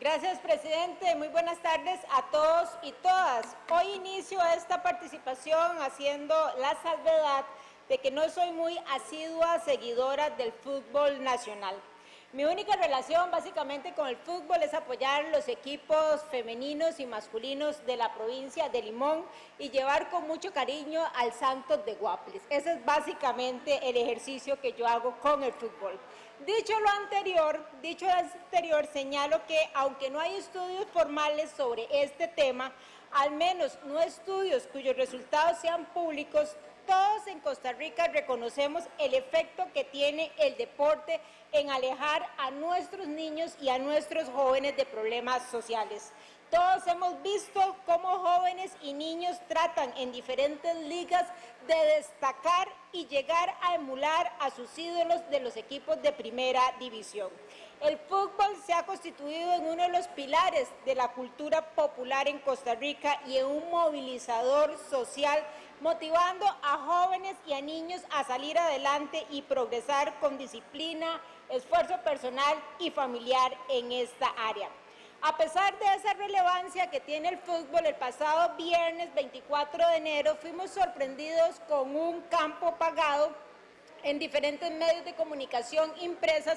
Gracias, presidente. Muy buenas tardes a todos y todas. Hoy inicio esta participación haciendo la salvedad de que no soy muy asidua seguidora del fútbol nacional. Mi única relación básicamente con el fútbol es apoyar los equipos femeninos y masculinos de la provincia de Limón y llevar con mucho cariño al Santos de Guaples. Ese es básicamente el ejercicio que yo hago con el fútbol. Dicho lo anterior, dicho lo anterior, señalo que aunque no hay estudios formales sobre este tema, al menos no estudios cuyos resultados sean públicos, todos en Costa Rica reconocemos el efecto que tiene el deporte en alejar a nuestros niños y a nuestros jóvenes de problemas sociales. Todos hemos visto cómo jóvenes y niños tratan en diferentes ligas de destacar y llegar a emular a sus ídolos de los equipos de primera división. El fútbol se ha constituido en uno de los pilares de la cultura popular en Costa Rica y en un movilizador social motivando a jóvenes y a niños a salir adelante y progresar con disciplina, esfuerzo personal y familiar en esta área. A pesar de esa relevancia que tiene el fútbol, el pasado viernes 24 de enero fuimos sorprendidos con un campo pagado en diferentes medios de comunicación impresas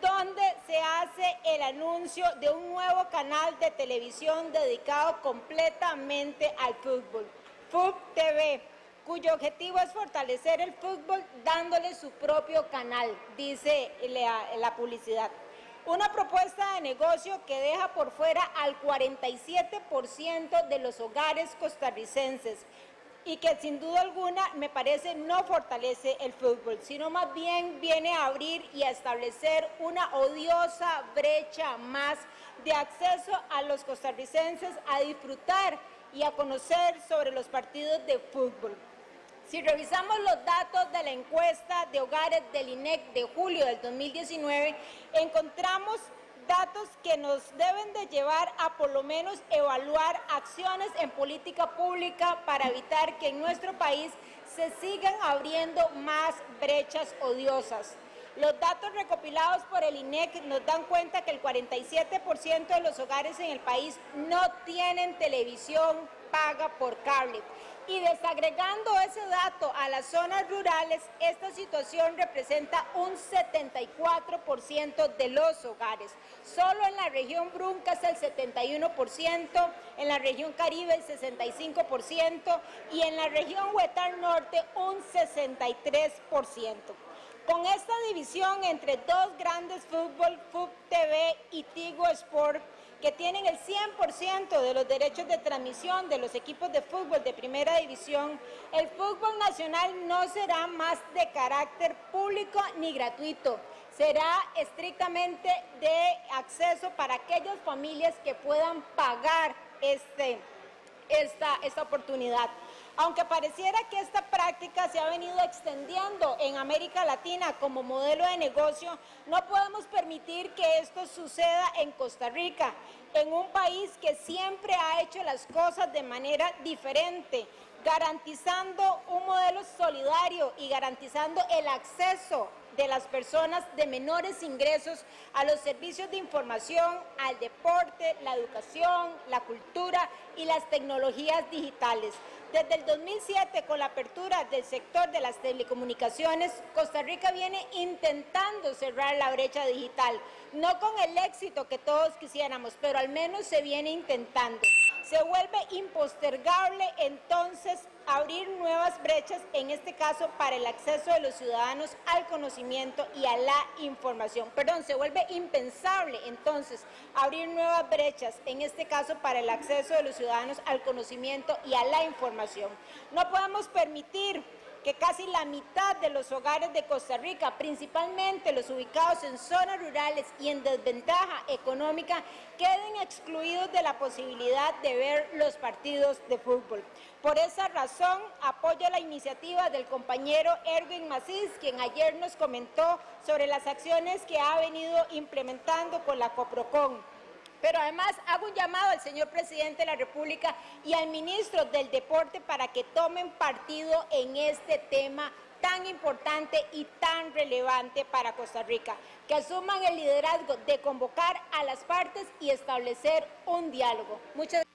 donde se hace el anuncio de un nuevo canal de televisión dedicado completamente al fútbol. FUB TV, cuyo objetivo es fortalecer el fútbol dándole su propio canal, dice la, la publicidad. Una propuesta de negocio que deja por fuera al 47% de los hogares costarricenses y que sin duda alguna me parece no fortalece el fútbol, sino más bien viene a abrir y a establecer una odiosa brecha más de acceso a los costarricenses a disfrutar y a conocer sobre los partidos de fútbol. Si revisamos los datos de la encuesta de hogares del INEC de julio del 2019, encontramos datos que nos deben de llevar a por lo menos evaluar acciones en política pública para evitar que en nuestro país se sigan abriendo más brechas odiosas. Los datos recopilados por el INEC nos dan cuenta que el 47% de los hogares en el país no tienen televisión paga por cable. Y desagregando ese dato a las zonas rurales, esta situación representa un 74% de los hogares. Solo en la región Bruncas el 71%, en la región Caribe el 65% y en la región Huetar Norte un 63%. Con esta división entre dos grandes fútbol, FUB TV y Tigo Sport, que tienen el 100% de los derechos de transmisión de los equipos de fútbol de primera división, el fútbol nacional no será más de carácter público ni gratuito. Será estrictamente de acceso para aquellas familias que puedan pagar este, esta, esta oportunidad. Aunque pareciera que esta práctica se ha venido extendiendo en América Latina como modelo de negocio, no podemos permitir que esto suceda en Costa Rica, en un país que siempre ha hecho las cosas de manera diferente, garantizando un modelo solidario y garantizando el acceso de las personas de menores ingresos a los servicios de información, al deporte, la educación, la cultura y las tecnologías digitales. Desde el 2007, con la apertura del sector de las telecomunicaciones, Costa Rica viene intentando cerrar la brecha digital, no con el éxito que todos quisiéramos, pero al menos se viene intentando. Se vuelve impostergable entonces abrir nuevas brechas, en este caso para el acceso de los ciudadanos al conocimiento y a la información. Perdón, se vuelve impensable entonces abrir nuevas brechas, en este caso para el acceso de los ciudadanos al conocimiento y a la información. No podemos permitir que casi la mitad de los hogares de Costa Rica, principalmente los ubicados en zonas rurales y en desventaja económica, queden excluidos de la posibilidad de ver los partidos de fútbol. Por esa razón, apoyo la iniciativa del compañero Erwin Macís, quien ayer nos comentó sobre las acciones que ha venido implementando con la COPROCON pero además hago un llamado al señor presidente de la República y al ministro del Deporte para que tomen partido en este tema tan importante y tan relevante para Costa Rica, que asuman el liderazgo de convocar a las partes y establecer un diálogo. Muchas